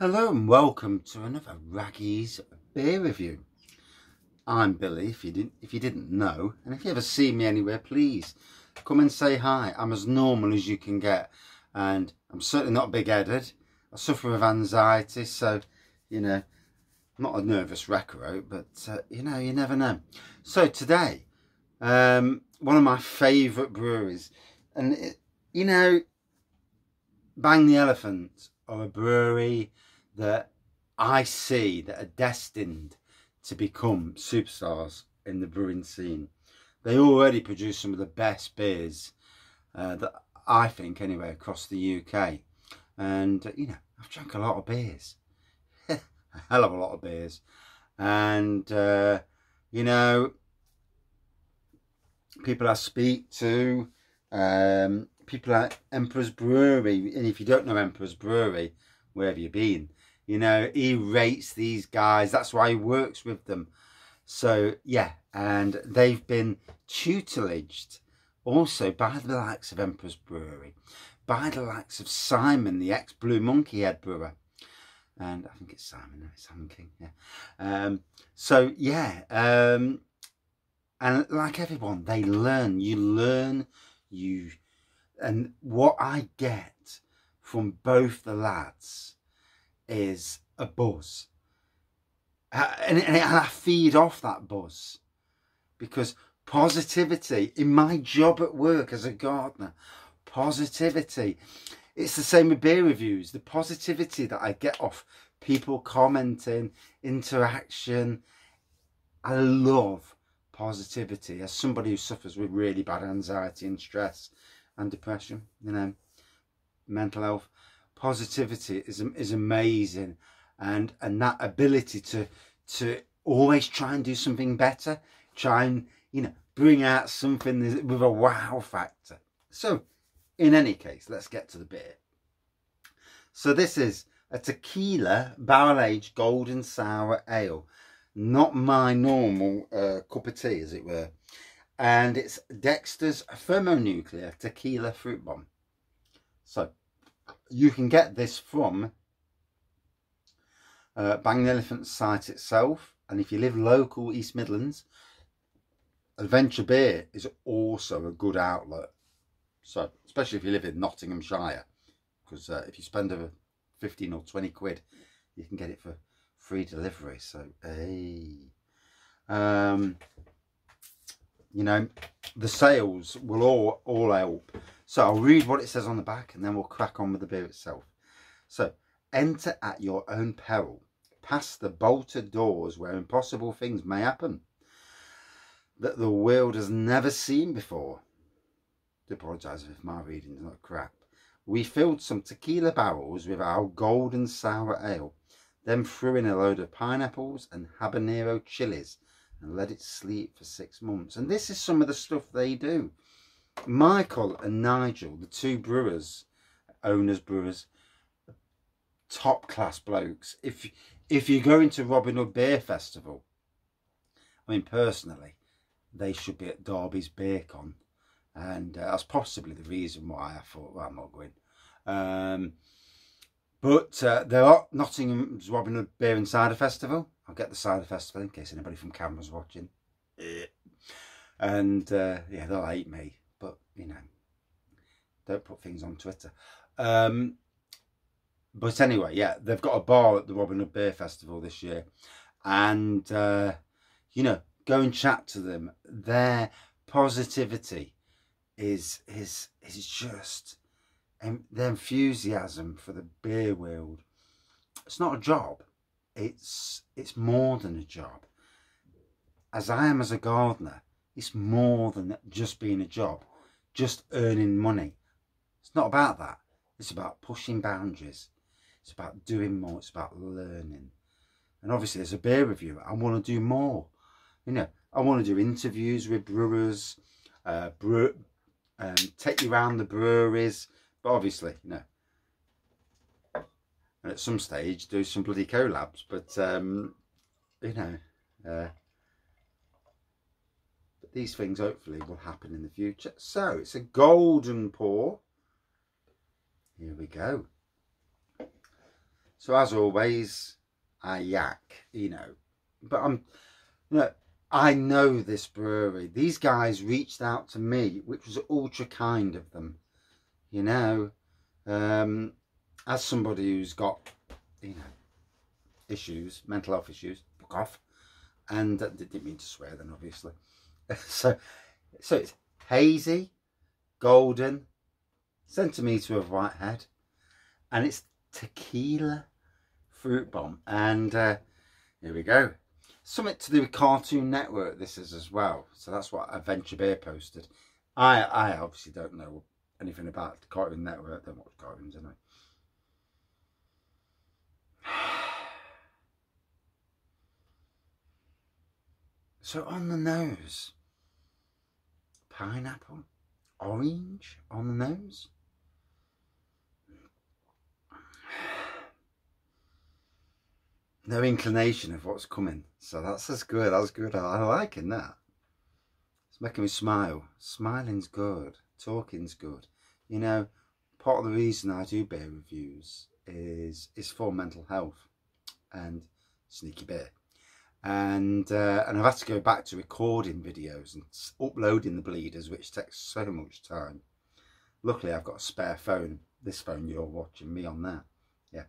Hello and welcome to another Wraggy's beer review. I'm Billy, if you didn't if you didn't know, and if you ever see me anywhere, please come and say hi. I'm as normal as you can get, and I'm certainly not big-headed. I suffer with anxiety, so you know, I'm not a nervous wrecker but uh, you know, you never know. So today, um, one of my favourite breweries, and it, you know, Bang the Elephant or a brewery that I see that are destined to become superstars in the brewing scene. They already produce some of the best beers uh, that I think anyway across the UK. And uh, you know, I've drank a lot of beers, a hell of a lot of beers, and uh, you know, people I speak to, um, people at Emperor's Brewery, and if you don't know Emperor's Brewery, where have you been? You know, he rates these guys. That's why he works with them. So, yeah, and they've been tutelaged also by the likes of Emperor's Brewery, by the likes of Simon, the ex-Blue Monkey head brewer. And I think it's Simon, it's Simon King, yeah. Um, so, yeah, um, and like everyone, they learn. You learn, you, and what I get from both the lads is a buzz. Uh, and, and, I feed off that buzz because positivity in my job at work as a gardener, positivity. It's the same with beer reviews. The positivity that I get off people commenting, interaction. I love positivity as somebody who suffers with really bad anxiety and stress and depression, you know, mental health positivity is is amazing. And and that ability to to always try and do something better try and you know bring out something with a wow factor. So in any case let's get to the beer so this is a tequila barrel aged golden sour ale. Not my normal uh, cup of tea as it were. And it's dexter's thermonuclear tequila fruit bomb. So you can get this from uh, Bang the Elephant site itself. And if you live local East Midlands, Adventure Beer is also a good outlet. So, especially if you live in Nottinghamshire, because uh, if you spend over 15 or 20 quid, you can get it for free delivery. So, hey. Um, you know, the sales will all, all help. So I'll read what it says on the back and then we'll crack on with the beer itself. So, enter at your own peril. Past the bolted doors where impossible things may happen that the world has never seen before. I apologise if my reading is not crap. We filled some tequila barrels with our golden sour ale, then threw in a load of pineapples and habanero chilies and let it sleep for six months. And this is some of the stuff they do. Michael and Nigel, the two brewers, owners brewers, top class blokes. If if you're going to Robin Hood Beer Festival, I mean personally, they should be at Derby's Beer Con, and uh, that's possibly the reason why I thought, well, I'm not going. Um, but uh, there are Nottingham's Robin Hood Beer and Cider Festival. I'll get the Cider Festival in case anybody from CAMRA's watching. And uh, yeah, they'll hate me you know, don't put things on Twitter. Um, but anyway, yeah, they've got a bar at the Robin Hood Beer Festival this year. And, uh, you know, go and chat to them. Their positivity is, is, is just, and their enthusiasm for the beer world. It's not a job. It's, it's more than a job. As I am as a gardener, it's more than just being a job just earning money. It's not about that. It's about pushing boundaries. It's about doing more. It's about learning. And obviously, as a beer reviewer, I want to do more. You know, I want to do interviews with brewers, uh, brew, um, take you around the breweries. But obviously, you know, and at some stage do some bloody collabs. But, um, you know, uh, these things hopefully will happen in the future. So it's a golden pour. Here we go. So as always, I yak, you know. But I'm, look, I know this brewery. These guys reached out to me, which was ultra kind of them. You know, um, as somebody who's got, you know, issues, mental health issues, fuck off. And didn't mean to swear then, obviously. so, so it's hazy, golden, centimetre of whitehead, and it's tequila fruit bomb. And uh, here we go. Something to do with Cartoon Network, this is as well. So that's what Adventure Beer posted. I I obviously don't know anything about Cartoon Network. Don't watch cartoons anyway. So on the nose, pineapple, orange on the nose. No inclination of what's coming. So that's as good. That's good. I, I liking that. It's making me smile. Smiling's good. Talking's good. You know, part of the reason I do beer reviews is is for mental health and sneaky beer and uh, and I've had to go back to recording videos and uploading the bleeders which takes so much time. Luckily I've got a spare phone this phone you're watching me on there. Yeah.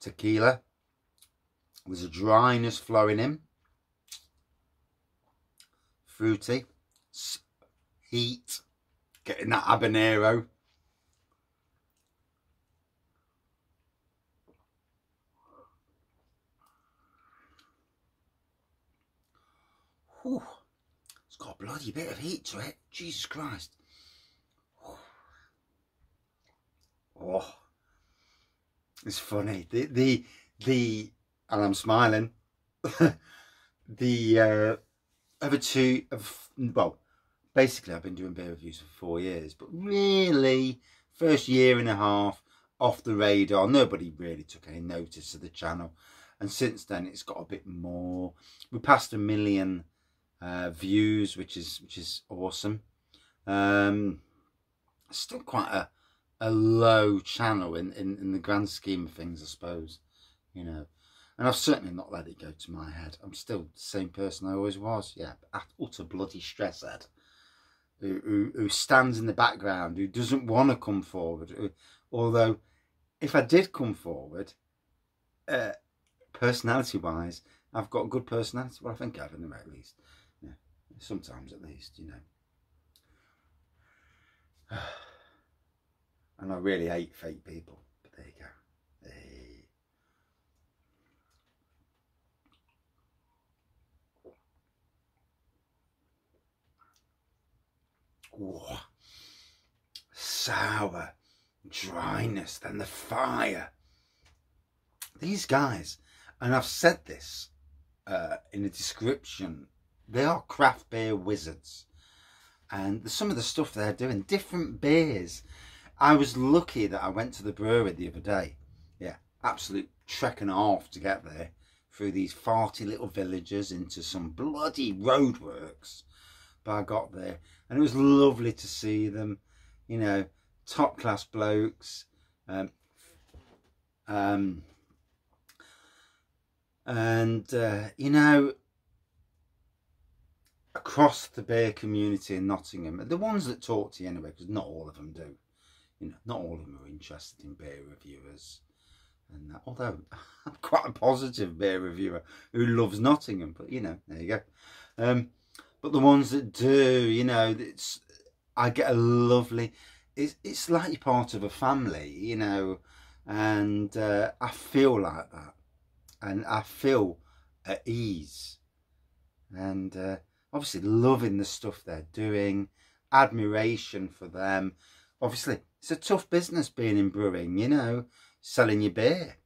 Tequila. There's a dryness flowing in. Fruity. Heat. Getting that habanero Whew. It's got a bloody bit of heat to it. Jesus Christ. Oh, it's funny. The the the and I'm smiling. the uh, other two of well, basically I've been doing beer reviews for four years, but really first year and a half off the radar. Nobody really took any notice of the channel, and since then it's got a bit more. We passed a million uh, views, which is which is awesome. Um, still quite a a low channel in, in in the grand scheme of things, I suppose. You know, and I've certainly not let it go to my head. I'm still the same person I always was. Yeah, utter bloody stress head. Who, who, who stands in the background, who doesn't want to come forward. Who, although, if I did come forward, uh, personality-wise, I've got a good personality. Well, I think I've anyway, at least sometimes at least, you know. and I really hate fake people, but there you go. Hey. Sour, dryness, then the fire. These guys, and I've said this uh, in the description they are craft beer wizards. And some of the stuff they're doing, different beers. I was lucky that I went to the brewery the other day. Yeah, absolute trek and a half to get there through these farty little villages into some bloody roadworks. But I got there and it was lovely to see them, you know, top class blokes. Um, um, and, uh, you know, across the beer community in Nottingham, the ones that talk to you anyway, because not all of them do. You know, not all of them are interested in beer reviewers. And that, although I'm quite a positive beer reviewer who loves Nottingham, but you know, there you go. Um, but the ones that do, you know, it's I get a lovely. It's it's like you're part of a family, you know, and uh, I feel like that, and I feel at ease, and uh, obviously loving the stuff they're doing, admiration for them. Obviously, it's a tough business being in brewing, you know, selling your beer.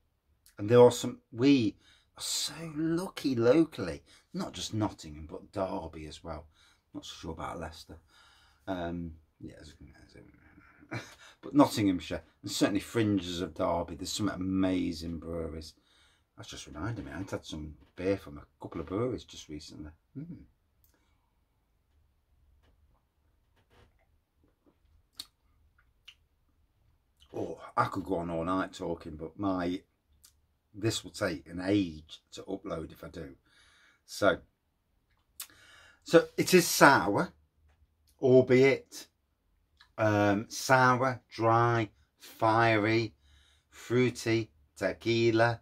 And there are some, we are so lucky locally, not just Nottingham, but Derby as well. Not so sure about Leicester. Um, yeah, but Nottinghamshire, and certainly fringes of Derby, there's some amazing breweries. That's just reminded me, I've had some beer from a couple of breweries just recently. Mm. I could go on all night talking, but my this will take an age to upload if I do. So, so it is sour, albeit um, sour, dry, fiery, fruity, tequila.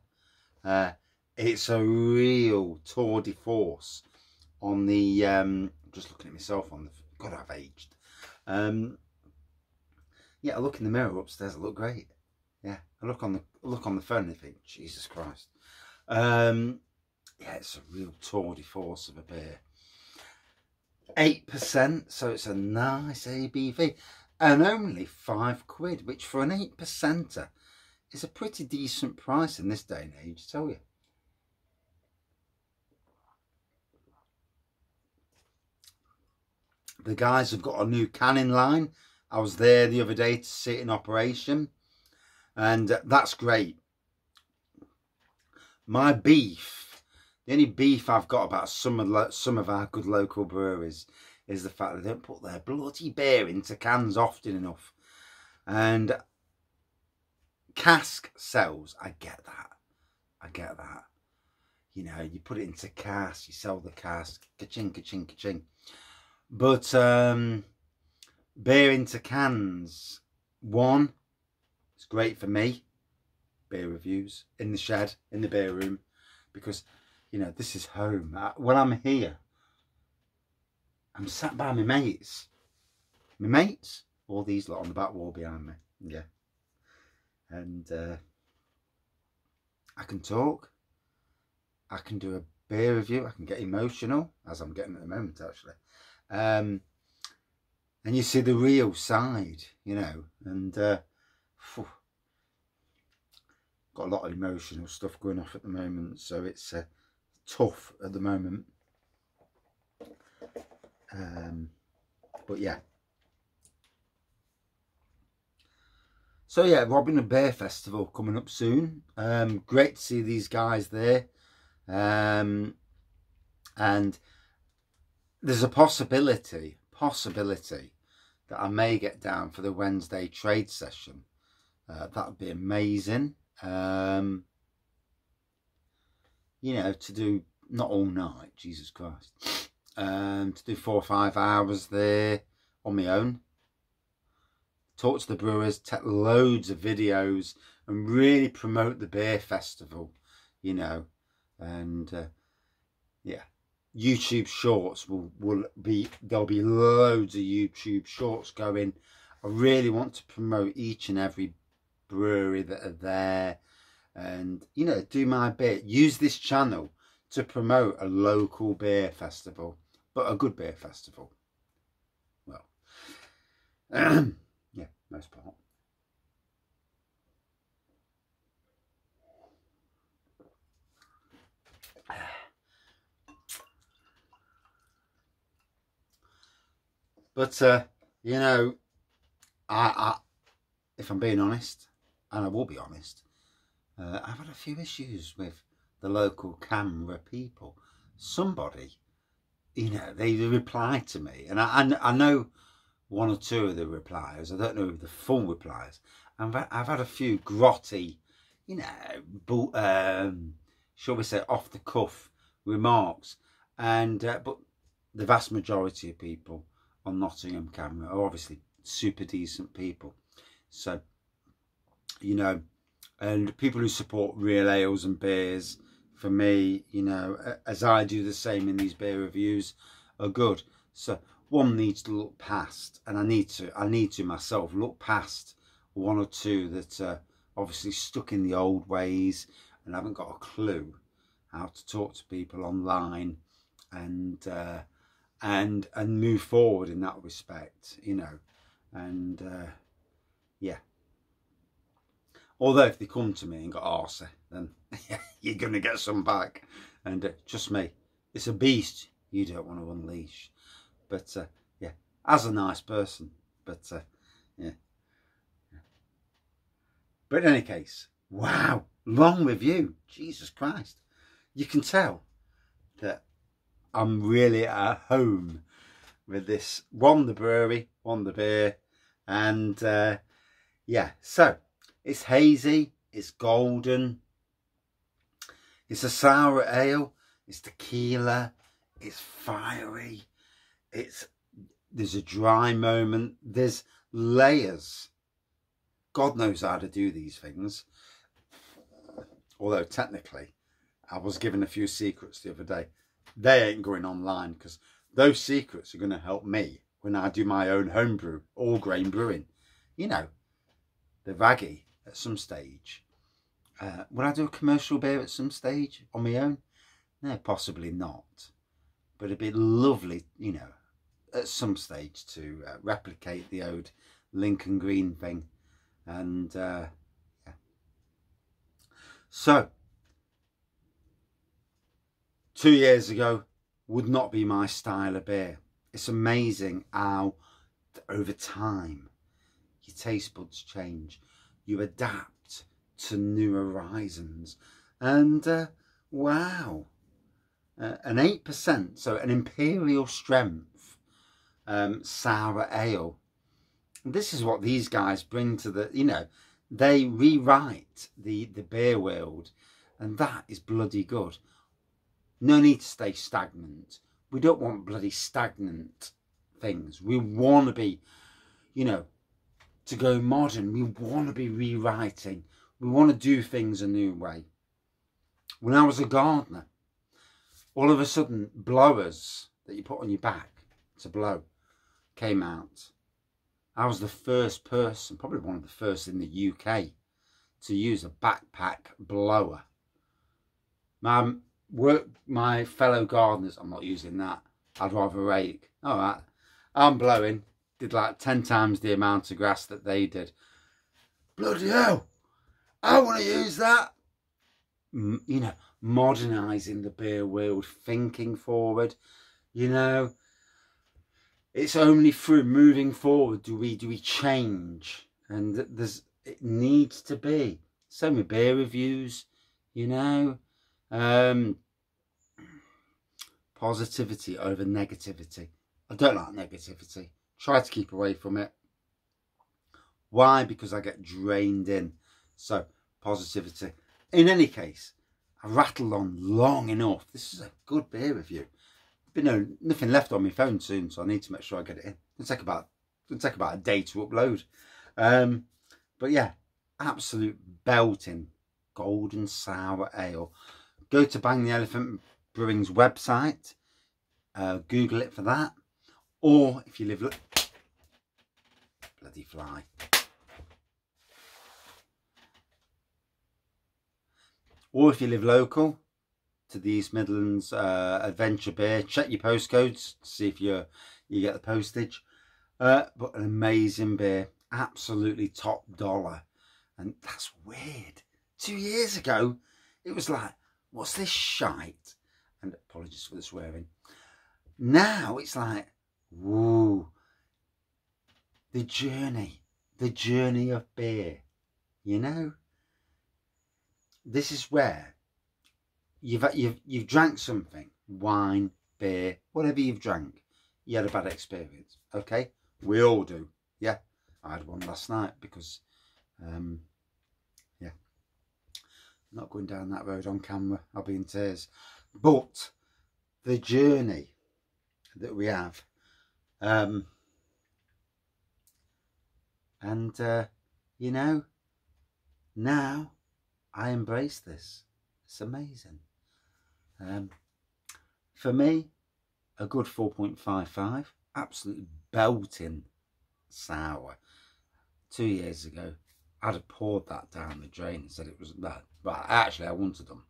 Uh, it's a real tour de force on the, um, just looking at myself on the, God, I've aged. Um, yeah, I look in the mirror upstairs, I look great. Yeah, I look on the look on the phone and I think, Jesus Christ. Um, yeah, it's a real de force of a beer. 8%, so it's a nice ABV. And only 5 quid, which for an 8%er is a pretty decent price in this day and age, I tell you. The guys have got a new canning line. I was there the other day to see it in operation. And that's great. My beef, the only beef I've got about some of, some of our good local breweries is the fact they don't put their bloody beer into cans often enough. And cask sells, I get that. I get that. You know, you put it into cask, you sell the cask, ka-ching, ka-ching, ka-ching. But um, beer into cans, one, it's great for me, beer reviews, in the shed, in the beer room, because, you know, this is home. When I'm here, I'm sat by my mates. My mates, all these lot on the back wall behind me, yeah. And uh, I can talk. I can do a beer review. I can get emotional, as I'm getting at the moment, actually. Um, and you see the real side, you know, and uh, got a lot of emotional stuff going off at the moment, so it's uh, tough at the moment. Um, but yeah. So yeah, Robin Hood Beer Festival coming up soon. Um, great to see these guys there. Um, and there's a possibility, possibility that I may get down for the Wednesday trade session. Uh, that would be amazing. Um, you know, to do not all night, Jesus Christ. Um, to do four or five hours there on my own. Talk to the brewers, take loads of videos and really promote the beer festival, you know. And uh, yeah, YouTube shorts will, will be, there'll be loads of YouTube shorts going. I really want to promote each and every brewery that are there and, you know, do my bit. Use this channel to promote a local beer festival, but a good beer festival. Well, yeah, most part. But, uh, you know, I, I, if I'm being honest, and I will be honest, uh, I've had a few issues with the local CAMRA people. Somebody, you know, they replied to me, and I, I, I know one or two of the replies. I don't know the full replies. I've, I've had a few grotty, you know, um, shall we say, off the cuff remarks, and uh, but the vast majority of people on Nottingham CAMRA are obviously super decent people. So, you know, and people who support real ales and beers, for me, you know, as I do the same in these beer reviews, are good. So one needs to look past, and I need to, I need to myself look past one or two that are obviously stuck in the old ways and haven't got a clue how to talk to people online and uh, and and move forward in that respect you know and uh, yeah. Although if they come to me and got arse then you're gonna get some back. And uh, just me it's a beast. You don't want to unleash. But uh, yeah as a nice person but uh, yeah. yeah but in any case wow long review jesus christ. You can tell I'm really at home with this. One, the brewery, one, the beer. And uh, yeah, so It's hazy, it's golden, it's a sour ale, it's tequila, it's fiery, it's there's a dry moment, there's layers. God knows how to do these things. Although technically, I was given a few secrets the other day. They ain't going online because those secrets are going to help me when I do my own homebrew, all grain brewing. You know, the vaggy at some stage. Uh, would I do a commercial beer at some stage on my own? No, possibly not. But it'd be lovely, you know, at some stage to uh, replicate the old Lincoln Green thing. And uh, yeah. So, two years ago would not be my style of beer. It's amazing how over time your taste buds change. You adapt to new horizons. And uh, wow, uh, an 8%, so an imperial strength um, sour ale. This is what these guys bring to the, you know, they rewrite the, the beer world and that is bloody good. No need to stay stagnant. We don't want bloody stagnant things. We want to be, you know, to go modern. We want to be rewriting. We want to do things a new way. When I was a gardener, all of a sudden blowers that you put on your back to blow came out. I was the first person, probably one of the first in the UK, to use a backpack blower. My work my fellow gardeners. I'm not using that. I'd rather rake. All right. I'm blowing. Did like 10 times the amount of grass that they did. Bloody hell. I want to use that. you know, modernising the beer world, thinking forward. You know, it's only through moving forward do we do we change, and there's it needs to be. Same with beer reviews, you know. Um, positivity over negativity. I don't like negativity. Try to keep away from it. Why? Because I get drained in. So, positivity. In any case, I rattled on long enough. This is a good beer review. But no, nothing left on my phone soon, so I need to make sure I get it in. It'll take about, it'll take about a day to upload. Um, but yeah, absolute belting golden sour ale. Go to Bang the Elephant Brewing's website. Uh, Google it for that. Or if you live... Bloody fly. Or if you live local to the East Midlands uh, Adventure Beer, check your postcodes to see if you you get the postage. Uh, but an amazing beer, absolutely top dollar. And that's weird. Two years ago, it was like, what's this shite? And apologies for the swearing. Now it's like, whoa, the journey, the journey of beer, you know? This is where you've, you've, you've drank something, wine, beer, whatever you've drank, you had a bad experience, okay? We all do, yeah? I had one last night because, um, not going down that road on camera, I'll be in tears. But the journey that we have um, and uh, you know now I embrace this. It's amazing. Um, for me a good 4.55 absolutely belting sour. Two years ago I'd have poured that down the drain and said it was that but actually I wanted them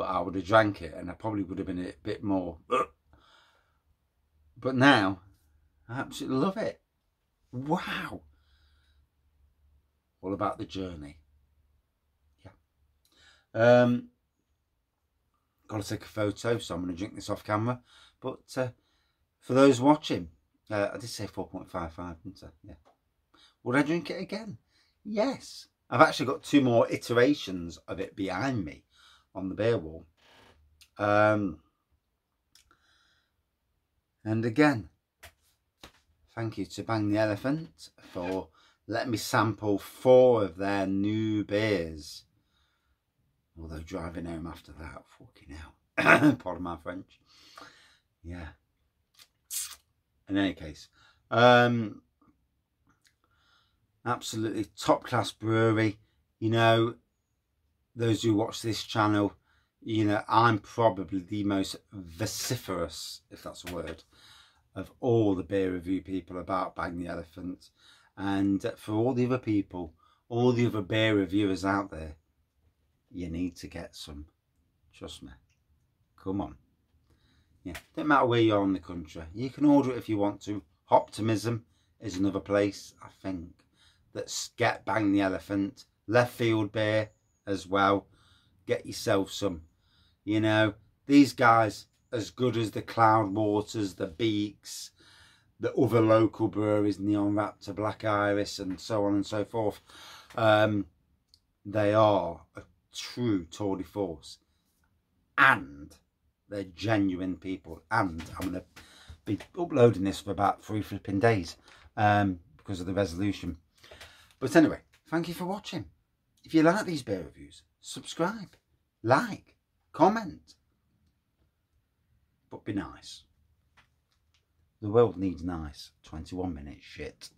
but I would have drank it and I probably would have been a bit more. But now, I absolutely love it. Wow. All about the journey. Yeah. Um, got to take a photo, so I'm going to drink this off camera. But uh, for those watching, uh, I did say 4.55, didn't I? Yeah. Would I drink it again? Yes. I've actually got two more iterations of it behind me on the beer wall. Um, and again, thank you to Bang the Elephant for let me sample four of their new beers. Although driving home after that, fucking hell. Pardon my French. Yeah. In any case, um, absolutely top class brewery. You know, those who watch this channel, you know, I'm probably the most vociferous, if that's a word, of all the beer review people about Bang the Elephant. And for all the other people, all the other beer reviewers out there, you need to get some. Trust me. Come on. Yeah, don't matter where you are in the country. You can order it if you want to. Optimism is another place, I think, that's get Bang the Elephant. Left Field Beer as well. Get yourself some. You know, these guys, as good as the Cloud Waters, the Beaks, the other local breweries, Neon Raptor, Black Iris, and so on and so forth, um, they are a true tour de force. And they're genuine people. And I'm going to be uploading this for about three flipping days um, because of the resolution. But anyway, thank you for watching. If you like these beer reviews, subscribe, like, comment. But be nice. The world needs nice 21 minute shit.